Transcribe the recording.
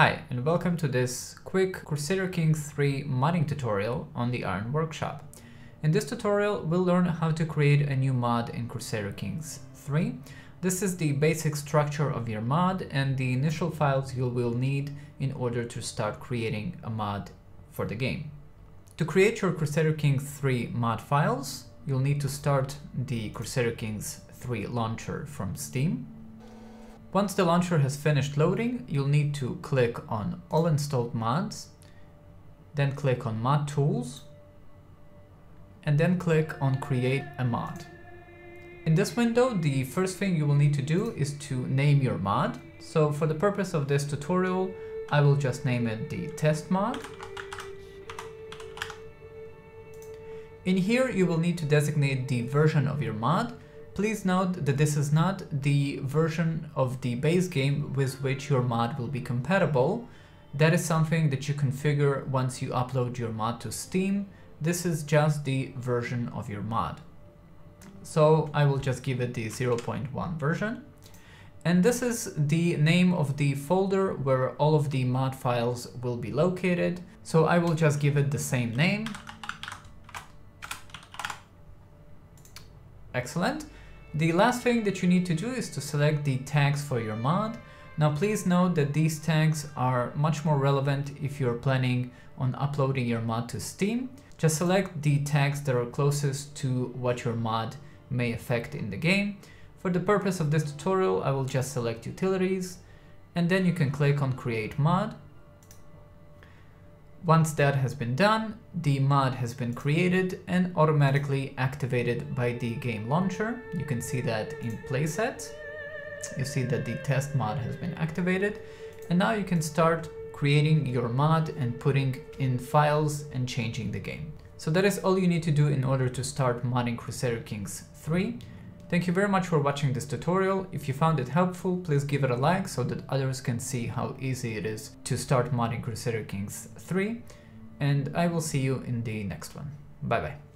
Hi, and welcome to this quick Crusader Kings 3 modding tutorial on the Iron Workshop. In this tutorial, we'll learn how to create a new mod in Crusader Kings 3. This is the basic structure of your mod and the initial files you will need in order to start creating a mod for the game. To create your Crusader Kings 3 mod files, you'll need to start the Crusader Kings 3 launcher from Steam. Once the launcher has finished loading, you'll need to click on All Installed Mods, then click on Mod Tools, and then click on Create a Mod. In this window, the first thing you will need to do is to name your mod. So for the purpose of this tutorial, I will just name it the test mod. In here, you will need to designate the version of your mod. Please note that this is not the version of the base game with which your mod will be compatible. That is something that you configure once you upload your mod to Steam. This is just the version of your mod. So I will just give it the 0.1 version. And this is the name of the folder where all of the mod files will be located. So I will just give it the same name. Excellent. The last thing that you need to do is to select the tags for your mod. Now please note that these tags are much more relevant if you're planning on uploading your mod to Steam. Just select the tags that are closest to what your mod may affect in the game. For the purpose of this tutorial, I will just select utilities and then you can click on create mod once that has been done, the mod has been created and automatically activated by the game launcher. You can see that in playset. You see that the test mod has been activated. And now you can start creating your mod and putting in files and changing the game. So that is all you need to do in order to start modding Crusader Kings 3. Thank you very much for watching this tutorial. If you found it helpful, please give it a like so that others can see how easy it is to start modding Crusader Kings 3. And I will see you in the next one. Bye bye.